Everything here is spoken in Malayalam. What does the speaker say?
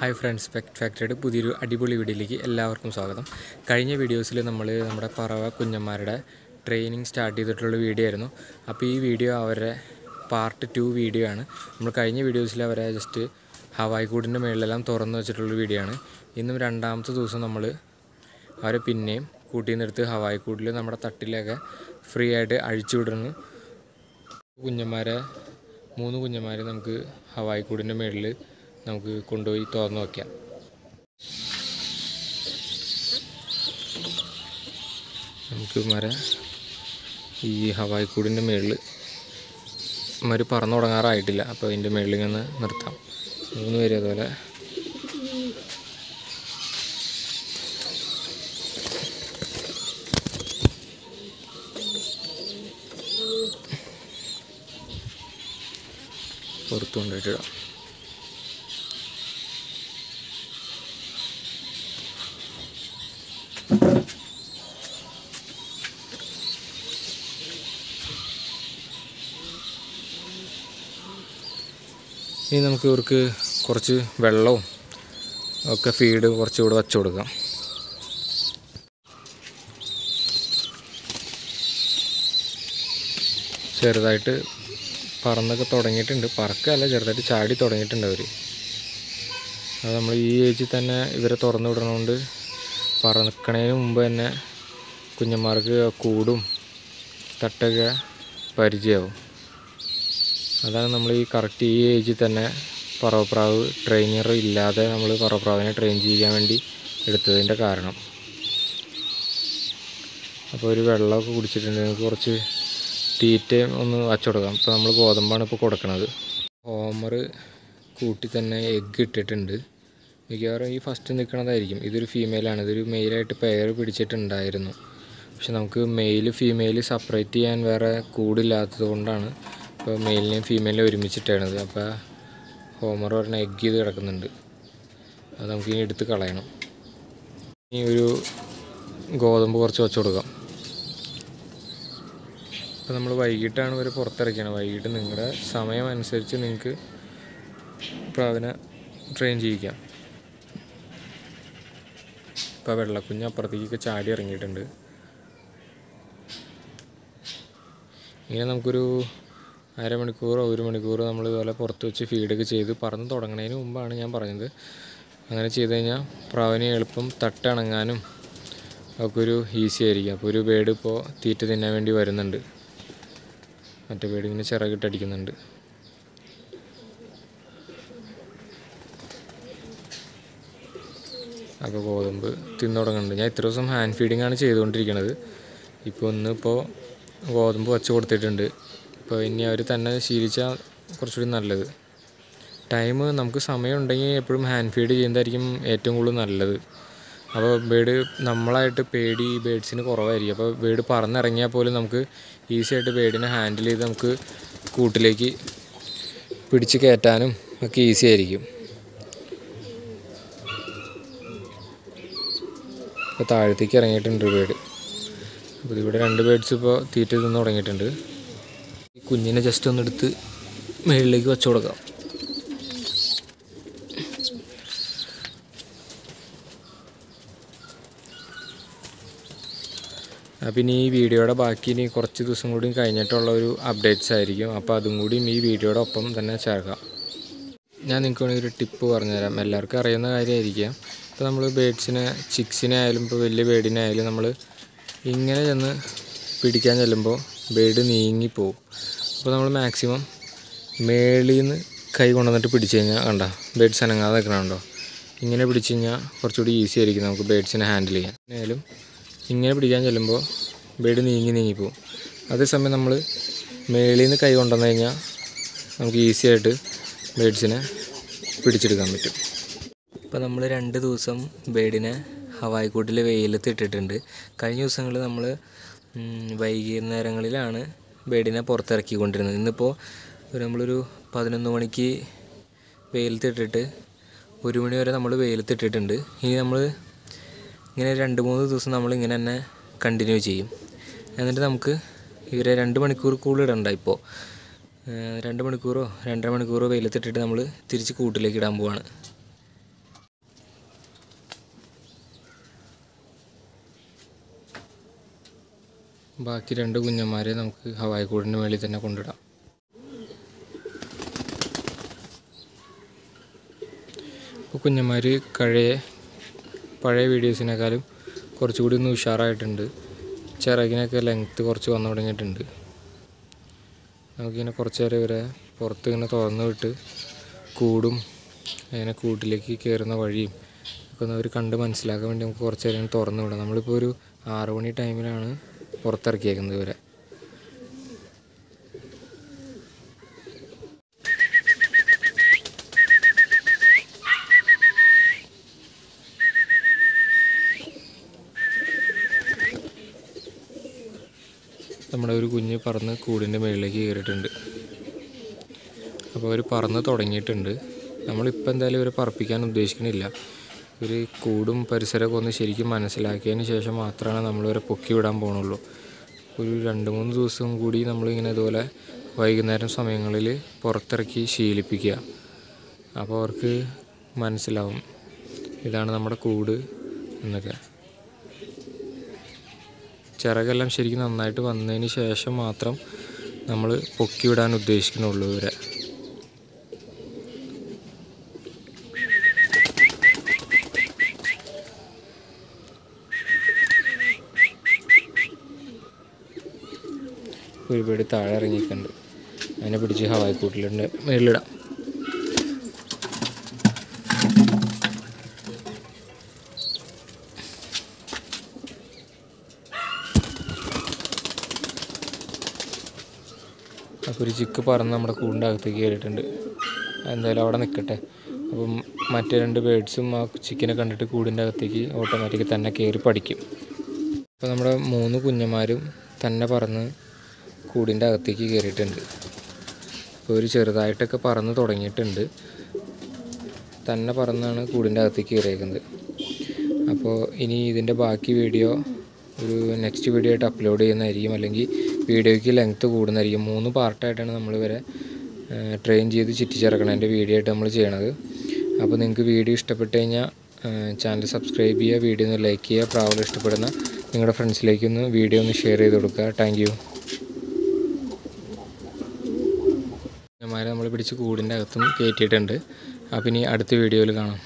ഹായ് ഫ്രണ്ട്സ് പെക് ഫാക്ടറിയുടെ പുതിയൊരു അടിപൊളി വീഡിയോയിലേക്ക് എല്ലാവർക്കും സ്വാഗതം. കഴിഞ്ഞ വീഡിയോസിൽ നമ്മൾ നമ്മുടെ പറവ കുഞ്ഞന്മാരുടെ ട്രെയിനിങ് സ്റ്റാർട്ട് ചെയ്തിട്ടുള്ള വീഡിയോ ആയിരുന്നു. അപ്പോൾ ഈ വീഡിയോ അവരുടെ പാർട്ട് ടു വീഡിയോ ആണ്. നമ്മൾ കഴിഞ്ഞ വീഡിയോസിൽ അവരെ ജസ്റ്റ് ഹവായ് കൂടിന്റെ മുകളിലെല്ലാം തുറന്നു വെച്ചിട്ടുള്ള വീഡിയോ ആണ്. ഇന്നും രണ്ടാമത്തെ ദിവസം നമ്മൾ അവരെ പിന്നെയും കൂട്ടിൽ നിന്നെടുത്ത് ഹവായ് കൂടിൽ നമ്മുടെ തട്ടിലൊക്കെ ഫ്രീ ആയിട്ട് അഴിച്ചു വിടുന്നു. കുഞ്ഞന്മാരെ മൂന്ന് കുഞ്ഞന്മാരെ നമുക്ക് ഹവായ് കൂടിന്റെ മുകളിൽ നമുക്ക് കൊണ്ടുപോയി തുറന്നു നോക്കാം. നമുക്ക് മര ഈ ഹവായ് കൂടിന്റെ മുകളിൽ മര പറന്നു തുടങ്ങാറായിട്ടില്ല. അപ്പോൾ അതിന്റെ മുകളിൽ ഇങ്ങനെ നിർത്താം. മൂന്ന് പേര് അതുപോലെ. പുറത്ത് കൊണ്ടുപോയിട്ടിടാം ഇനി നമുക്ക് ഇവർക്ക് കുറച്ച് വെള്ളവും ഒക്കെ ഫീഡ് കുറച്ചുകൂടെ വച്ചു കൊടുക്കാം. ചെറുതായിട്ട് പറന്നൊക്കെ തുടങ്ങിയിട്ടുണ്ട്. പറക്കല്ല ചെറുതായിട്ട് ചാടി തുടങ്ങിയിട്ടുണ്ട് അവർ അത് നമ്മൾ ഈ ഏജിൽ തന്നെ ഇവരെ തുറന്നു വിടണോണ്ട് പറക്കണതിന് മുമ്പ് തന്നെ കുഞ്ഞന്മാർക്ക് കൂടും തട്ടൊക്കെ പരിചയമാവും അതാണ് നമ്മൾ ഈ കറക്റ്റ് ഈ ഏജിൽ തന്നെ പറവപ്രാവ് ട്രെയിനർ ഇല്ലാതെ നമ്മൾ പറവപ്രാവിനെ ട്രെയിൻ ചെയ്യാൻ വേണ്ടി എടുത്തതിന്റെ കാരണം. അപ്പോൾ ഒരു വെള്ളമൊക്കെ കുടിച്ചിട്ടുണ്ടെങ്കിൽ കുറച്ച് തീറ്റയും ഒന്ന് വച്ചു കൊടുക്കാം. ഇപ്പോൾ നമ്മൾ ഗോതമ്പാണ് ഇപ്പോൾ കൊടുക്കുന്നത് ഹോമർ കൂട്ടി തന്നെ എഗ്ഗ് ഇട്ടിട്ടുണ്ട്. മിക്കവാറും ഈ ഫസ്റ്റ് നിൽക്കണതായിരിക്കും ഇതൊരു ഫീമെയിലാണ് ഇതൊരു മെയിലായിട്ട് പെയർ പിടിച്ചിട്ടുണ്ടായിരുന്നു. പക്ഷെ നമുക്ക് മെയിൽ ഫീമെയിൽ സെപ്പറേറ്റ് ചെയ്യാൻ വേറെ കൂടില്ലാത്തത് കൊണ്ടാണ് ഇപ്പോൾ മെയിലിനെയും ഫീമെയിലിനെയും ഒരുമിച്ചിട്ടാണത്. അപ്പോൾ ഹോമർ പറഞ്ഞ എഗ്ഗ് ചെയ്ത് കിടക്കുന്നുണ്ട്. അത് നമുക്ക് ഇനി എടുത്ത് കളയണം. ഇനി ഒരു ഗോതമ്പ് കുറച്ച് വെച്ച് കൊടുക്കാം. അപ്പോൾ നമ്മൾ വൈകിട്ടാണ് ഇവർ പുറത്തിറക്കിയത്. വൈകിട്ട് നിങ്ങളുടെ സമയം അനുസരിച്ച് നിങ്ങൾക്ക് പ്രാവിനെ ട്രെയിൻ ചെയ്യിക്കാം. ഇപ്പോൾ വെള്ളക്കുഞ്ഞ് അപ്പുറത്തേക്കൊക്കെ ചാടി ഇറങ്ങിയിട്ടുണ്ട്. ഇങ്ങനെ നമുക്കൊരു അരമണിക്കൂറോ ഒരു മണിക്കൂറോ നമ്മൾ ഇതുപോലെ പുറത്ത് വെച്ച് ഫീഡൊക്കെ ചെയ്ത് പറന്ന് തുടങ്ങുന്നതിന് മുമ്പാണ് ഞാൻ പറഞ്ഞത്. അങ്ങനെ ചെയ്ത് കഴിഞ്ഞാൽ പ്രാവിന് എളുപ്പം തട്ടണങ്ങാനും ഒക്കെ ഒരു ഈസി ആയിരിക്കും. അപ്പോൾ ഒരു ബേഡ് ഇപ്പോൾ തീറ്റ തിന്നാൻ വേണ്ടി വരുന്നുണ്ട്. മറ്റേ ബേഡ് ഇങ്ങനെ ചിറകിട്ടടിക്കുന്നുണ്ട് അപ്പോൾ ഗോതമ്പ് തിന്നു തുടങ്ങുന്നുണ്ട്. ഞാൻ ഇത്ര ദിവസം ഹാൻഡ് ഫീഡിംഗ് ആണ് ചെയ്തുകൊണ്ടിരിക്കുന്നത് ഇപ്പോൾ ഒന്ന് ഇപ്പോൾ ഗോതമ്പ് വച്ച് കൊടുത്തിട്ടുണ്ട്. ഇപ്പോൾ ഇനി അവർ തന്നെ ശീലിച്ചാൽ കുറച്ചുകൂടി നല്ലത്. ടൈം നമുക്ക് സമയം ഉണ്ടെങ്കിൽ എപ്പോഴും ഹാൻഡ് ഫീഡ് ചെയ്യുന്നതായിരിക്കും ഏറ്റവും കൂടുതൽ നല്ലത്. അപ്പോൾ ബേഡ് നമ്മളായിട്ട് പേടി ബേഡ്സിന് കുറവായിരിക്കും. അപ്പോൾ ബേഡ് പറന്നിറങ്ങിയാൽ പോലും നമുക്ക് ഈസി ആയിട്ട് ബേഡിനെ ഹാൻഡിൽ ചെയ്ത് നമുക്ക് കൂട്ടിലേക്ക് പിടിച്ച് കയറ്റാനും ഒക്കെ ഈസി ആയിരിക്കും. ഇപ്പോൾ താഴത്തേക്ക് ഇറങ്ങിയിട്ടുണ്ട് ബേഡ് അപ്പോൾ ഇവിടെ രണ്ട് ബേഡ്സ് ഇപ്പോൾ തീറ്റ തിന്ന് തുടങ്ങിയിട്ടുണ്ട്. കുഞ്ഞിനെ ജസ്റ്റ് ഒന്ന് എടുത്ത് മുകളിലേക്ക് വെച്ചു കൊടുക്കാം. അപ്പം ഇനി ഈ വീഡിയോയുടെ ബാക്കി ഇനി കുറച്ച് ദിവസം കൂടി കഴിഞ്ഞിട്ടുള്ള ഒരു അപ്ഡേറ്റ്സ് ആയിരിക്കും. അപ്പോൾ അതും കൂടിയും ഈ വീഡിയോയുടെ ഒപ്പം തന്നെ ചേർക്കാം. ഞാൻ നിങ്ങൾക്ക് വേണമെങ്കിൽ ഒരു ടിപ്പ് പറഞ്ഞുതരാം. എല്ലാവർക്കും അറിയുന്ന കാര്യമായിരിക്കാം. ഇപ്പോൾ നമ്മൾ ബേഡ്സിനെ ചിക്സിനെ ആയാലും ഇപ്പോൾ വലിയ ബേഡിനെ ആയാലും നമ്മൾ ഇങ്ങനെ ചെന്ന് പിടിക്കാൻ ചെല്ലുമ്പോൾ ബേഡ് നീങ്ങിപ്പോവും അപ്പോൾ നമ്മൾ മാക്സിമം മേളിൽ നിന്ന് കൈ കൊണ്ടുവന്നിട്ട് പിടിച്ചു കഴിഞ്ഞാൽ കണ്ട ബേഡ്സ് അനങ്ങാതെ നിൽക്കണുണ്ടോ ഇങ്ങനെ പിടിച്ചു കഴിഞ്ഞാൽ കുറച്ചുകൂടി ഈസി ആയിരിക്കും നമുക്ക് ബേഡ്സിനെ ഹാൻഡിൽ ചെയ്യാൻ. ആയാലും ഇങ്ങനെ പിടിക്കാൻ ചെല്ലുമ്പോൾ ബേഡ് നീങ്ങി നീങ്ങിപ്പോവും അതേസമയം നമ്മൾ മേളിൽ നിന്ന് കൈ കൊണ്ടുവന്നു കഴിഞ്ഞാൽ നമുക്ക് ഈസി ആയിട്ട് ബേഡ്സിനെ പിടിച്ചെടുക്കാൻ പറ്റും. ഇപ്പോൾ നമ്മൾ രണ്ട് ദിവസം ബേഡിനെ ഹവായിക്കൂട്ടിൽ വെയിലത്ത് ഇട്ടിട്ടുണ്ട്. കഴിഞ്ഞ ദിവസങ്ങളിൽ നമ്മൾ വൈകുന്നേരങ്ങളിലാണ് ബേഡിനെ പുറത്തിറക്കിക്കൊണ്ടിരുന്നത്. ഇന്നിപ്പോൾ നമ്മളൊരു പതിനൊന്ന് മണിക്ക് വെയിലത്തിട്ടിട്ട് ഒരു മണി വരെ നമ്മൾ വെയിലത്തിട്ടിട്ടുണ്ട്. ഇനി നമ്മൾ ഇങ്ങനെ രണ്ട് മൂന്ന് ദിവസം നമ്മൾ ഇങ്ങനെ തന്നെ കണ്ടിന്യൂ ചെയ്യും. എന്നിട്ട് നമുക്ക് ഇവരെ രണ്ട് മണിക്കൂർ കൂടുതൽ ഇടണ്ട ഇപ്പോൾ രണ്ട് മണിക്കൂറോ രണ്ടര മണിക്കൂറോ വെയിലത്തിട്ടിട്ട് നമ്മൾ തിരിച്ച് കൂട്ടിലേക്ക് ഇടാൻ പോവാണ്. ബാക്കി രണ്ട് കുഞ്ഞന്മാരെ നമുക്ക് ഹവായ് കൂടിന് മേളിൽ തന്നെ കൊണ്ടിടാം. ഇപ്പോൾ കുഞ്ഞന്മാർ കഴിയ പഴയ വീഡിയോസിനേക്കാളും കുറച്ചുകൂടി ഒന്ന് ഉഷാറായിട്ടുണ്ട്. ചിറകിനൊക്കെ ലെങ്ത്ത് കുറച്ച് വന്നു തുടങ്ങിയിട്ടുണ്ട്. നമുക്കിങ്ങനെ കുറച്ച് നേരം ഇവരെ പുറത്ത് ഇങ്ങനെ തുറന്നു വിട്ട് കൂടും അങ്ങനെ കൂട്ടിലേക്ക് കയറുന്ന വഴിയും ഒക്കെ ഒന്ന് അവർ കണ്ട് മനസ്സിലാക്കാൻ വേണ്ടി നമുക്ക് കുറച്ച് നേരം തുറന്നു വിടാം. നമ്മളിപ്പോൾ ഒരു ആറ് മണി ടൈമിലാണ് പുറത്തിറക്കിയേക്കുന്നത് ഇവരെ. നമ്മുടെ ഒരു കുഞ്ഞ് പറന്ന് കൂടിന്റെ മുകളിലേക്ക് കയറിയിട്ടുണ്ട്. അപ്പോൾ അവർ പറന്ന് തുടങ്ങിയിട്ടുണ്ട്. നമ്മളിപ്പോൾ എന്തായാലും ഇവരെ പറപ്പിക്കാൻ ഉദ്ദേശിക്കുന്നില്ല ഒരു കൂടും പരിസരമൊക്കെ ഒന്ന് ശരിക്കും മനസ്സിലാക്കിയതിന് ശേഷം മാത്രമാണ് നമ്മളിവരെ പൊക്കി വിടാൻ പോകണുള്ളൂ ഒരു രണ്ട് മൂന്ന് ദിവസം കൂടി നമ്മളിങ്ങനെ ഇതുപോലെ വൈകുന്നേരം സമയങ്ങളിൽ പുറത്തിറക്കി ശീലിപ്പിക്കുക. അപ്പോൾ അവർക്ക് മനസ്സിലാവും ഇതാണ് നമ്മുടെ കൂട് എന്നൊക്കെ. ചിറകെല്ലാം ശരിക്കും നന്നായിട്ട് വന്നതിന് ശേഷം മാത്രം നമ്മൾ പൊക്കി വിടാൻ ഉദ്ദേശിക്കുന്നുള്ളൂ ഇവരെ. ഒരുപാട് താഴെ ഇറങ്ങിയിട്ടുണ്ട്. അതിനെ പിടിച്ച് ഹവായി കൂട്ടിലുണ്ട്. മേളിലിടാം. അപ്പോൾ ഒരു ചിക്ക് പറന്ന് നമ്മുടെ കൂടിന്റെ അകത്തേക്ക് കയറിയിട്ടുണ്ട്. എന്തായാലും അവിടെ നിൽക്കട്ടെ അപ്പം മറ്റേ രണ്ട് ബേഡ്സും ആ ചിക്കനെ കണ്ടിട്ട് കൂടിന്റെ അകത്തേക്ക് ഓട്ടോമാറ്റിക് തന്നെ കയറി പഠിക്കും. അപ്പോൾ നമ്മുടെ മൂന്ന് കുഞ്ഞന്മാരും തന്നെ പറന്ന് കൂടിന്റെ അകത്തേക്ക് കയറിയിട്ടുണ്ട്. ഇപ്പോൾ ഒരു ചെറുതായിട്ടൊക്കെ പറന്ന് തുടങ്ങിയിട്ടുണ്ട്. തന്നെ പറന്നാണ് കൂടിന്റെ അകത്തേക്ക് കയറിയേക്കുന്നത്. അപ്പോൾ ഇനി ഇതിന്റെ ബാക്കി വീഡിയോ ഒരു നെക്സ്റ്റ് വീഡിയോ ആയിട്ട് അപ്ലോഡ് ചെയ്യുന്നതായിരിക്കും. അല്ലെങ്കിൽ വീഡിയോയ്ക്ക് ലെങ്ത്ത് കൂടുന്നതായിരിക്കും. മൂന്ന് പാർട്ടായിട്ടാണ് നമ്മൾ ഇവരെ ട്രെയിൻ ചെയ്ത് ചിറ്റിച്ചിറക്കണതിന്റെ വീഡിയോ ആയിട്ട് നമ്മൾ ചെയ്യണത്. അപ്പോൾ നിങ്ങൾക്ക് വീഡിയോ ഇഷ്ടപ്പെട്ട് കഴിഞ്ഞാൽ ചാനൽ സബ്സ്ക്രൈബ് ചെയ്യുക. വീഡിയോ ഒന്ന് ലൈക്ക് ചെയ്യുക. പ്രാവൽ ഇഷ്ടപ്പെടുന്ന നിങ്ങളുടെ ഫ്രണ്ട്സിലേക്കൊന്ന് വീഡിയോ ഒന്ന് ഷെയർ ചെയ്ത് കൊടുക്കുക. താങ്ക് യു നമ്മൾ പിടിച്ച് കൂടിന്റെ അകത്തും കയറ്റിയിട്ടുണ്ട് അപ്പം ഇനി അടുത്ത വീഡിയോയിൽ കാണാം.